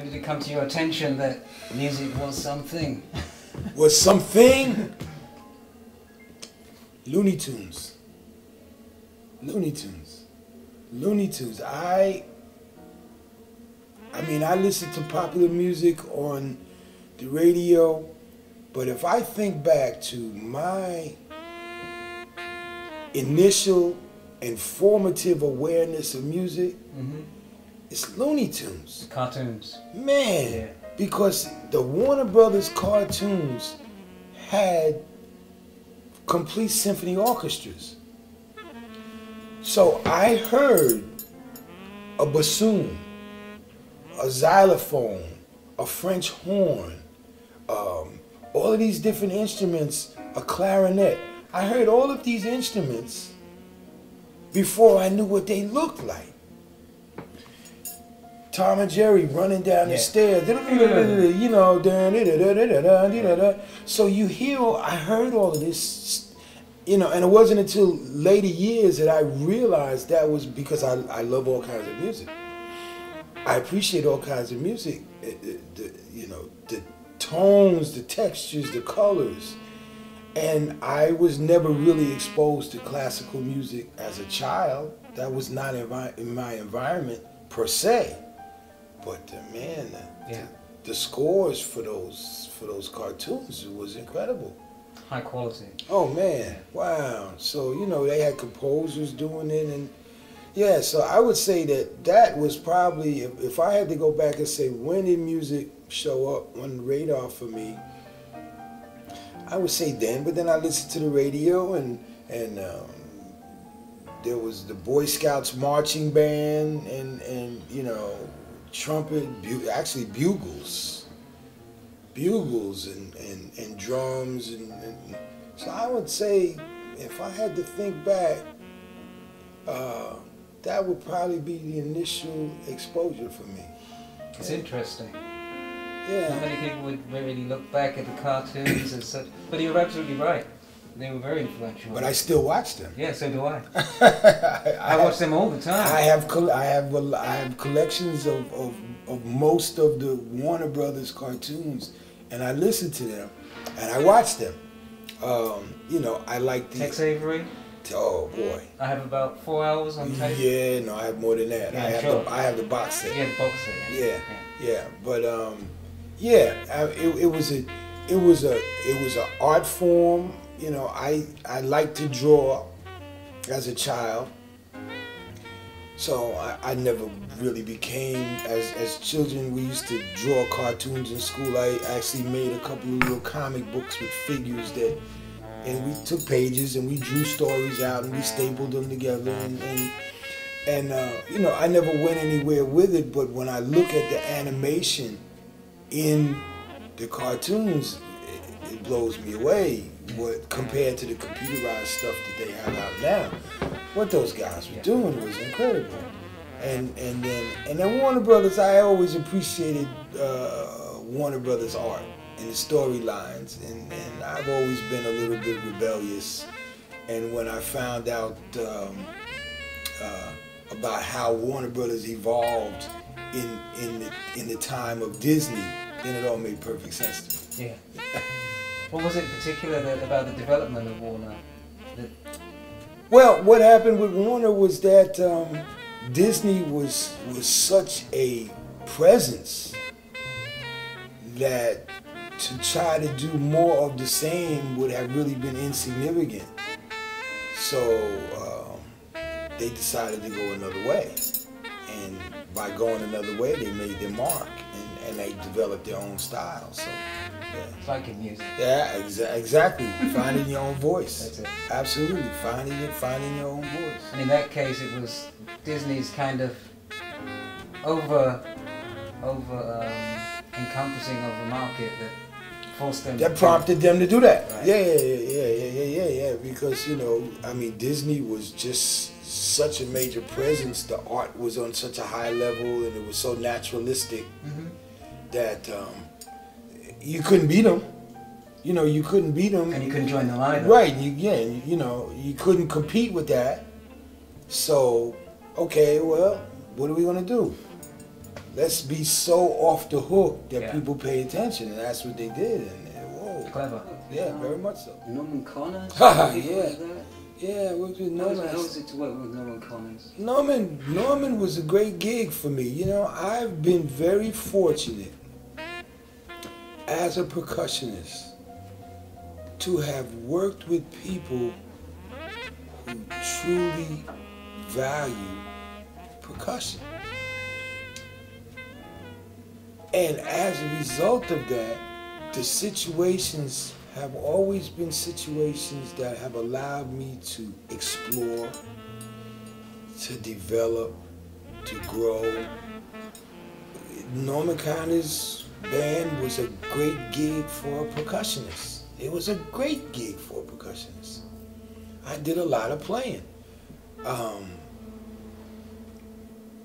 When did it come to your attention that music was something? was something. Looney Tunes. Looney Tunes. Looney Tunes. I I mean I listen to popular music on the radio, but if I think back to my initial and formative awareness of music, Mm-hmm. It's Looney Tunes. Cartoons. Man, Yeah. because the Warner Brothers cartoons had complete symphony orchestras. So I heard a bassoon, a xylophone, a French horn, um, all of these different instruments, a clarinet. I heard all of these instruments before I knew what they looked like. Tom and Jerry running down the stairs, you know, so you hear, I heard all of this, you know, and it wasn't until later years that I realized that was because I, I love all kinds of music. I appreciate all kinds of music, uh, uh, the, you know, the tones, the textures, the colors. And I was never really exposed to classical music as a child. That was not in my, in my environment per se. But uh, man, the, Yeah. the scores for those for those cartoons was incredible. High quality. Oh man, wow! So you know they had composers doing it, and yeah. So I would say that that was probably if, if I had to go back and say when did music show up on the radar for me, I would say then. But then I listened to the radio and and um, there was the Boy Scouts marching band and and you know trumpet, bu- actually bugles, bugles and, and, and drums and, and so I would say if I had to think back, uh, that would probably be the initial exposure for me. It's interesting. Not Yeah. many people would really look back at the cartoons and such. But you're absolutely right. They were very influential. But I still watch them. yeah, so do I. I, I watch them all the time. I have col- I have a- I have collections of, of, of most of the Warner Brothers cartoons, and I listen to them, and I watch them. Um, you know, I like the Tex Avery. oh boy, I have about four hours on tape. yeah, no, I have more than that. Yeah, I have sure. the, I have the box set. Yeah, the box set. Yeah, yeah, but um, yeah, I, it, it was a, it was a, it was an art form. You know, I I like to draw as a child, so I, I never really became as as children. We used to draw cartoons in school. I actually made a couple of little comic books with figures that. And we took pages and we drew stories out and we stapled them together and, and and uh, you know I never went anywhere with it. But when I look at the animation in the cartoons, it, blows me away. What compared to the computerized stuff that they have out now, what those guys were doing was incredible. And and then and then Warner Brothers, I always appreciated uh, Warner Brothers art and the storylines, and and I've always been a little bit rebellious. And when I found out. Um, uh, about how Warner Brothers evolved in in the in the time of Disney, then it all made perfect sense to me. Yeah. what was it in particular that, about the development of Warner? That, Well, what happened with Warner was that um, Disney was was such a presence that to try to do more of the same would have really been insignificant. So um, they decided to go another way, and by going another way, they made their mark and, and they developed their own style. So yeah. music. Yeah, exa- exactly. finding your own voice. That's it. Absolutely, finding it, finding your own voice. And in that case, it was Disney's kind of over, over um, encompassing of the market that forced them. That prompted them to do that. Right. Yeah, yeah, yeah, yeah, yeah, yeah, yeah, yeah. Because you know, I mean, Disney was just such a major presence. The art was on such a high level, and it was so naturalistic Mhm. that um, you couldn't beat them. You know, you couldn't beat them. And you couldn't join the line. Right. You, yeah. You, you know, you couldn't compete with that. So, okay, well, what are we gonna do? let's be so off the hook that Yeah. people pay attention, and that's what they did. And, and whoa, Clever. yeah, very much so. Norman Connors. Ha, people yeah. Yeah, what was How Norman? how was it to work with Norman Connors? Norman Norman was a great gig for me. You know, I've been very fortunate as a percussionist to have worked with people who truly value percussion. And as a result of that, the situations have always been situations that have allowed me to explore, to develop, to grow. Norman Connor's band was a great gig for a percussionist. It was a great gig for a percussionist. I did a lot of playing. Um,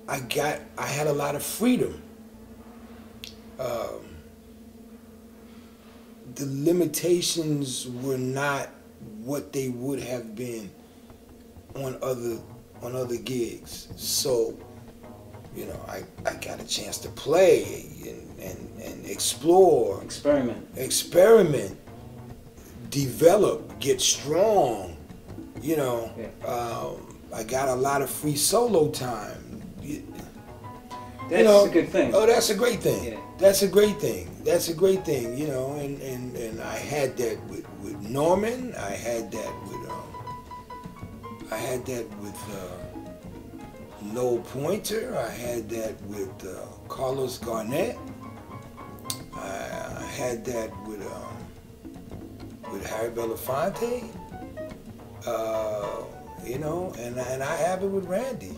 I got, I had a lot of freedom. Um, the limitations were not what they would have been on other on other gigs. So, you know, I, I got a chance to play and, and, and explore, Experiment. experiment, develop, get strong. You know, Yeah. um, I got a lot of free solo time. You- That's know, a good thing. Oh, that's a great thing. Yeah. That's a great thing. That's a great thing, you know, and, and, and I had that with, with Norman. I had that with um, I had that with uh, Noel Pointer. I had that with uh, Carlos Garnett. I, I had that with um, with Harry Belafonte. Uh, you know, and and I have it with Randy.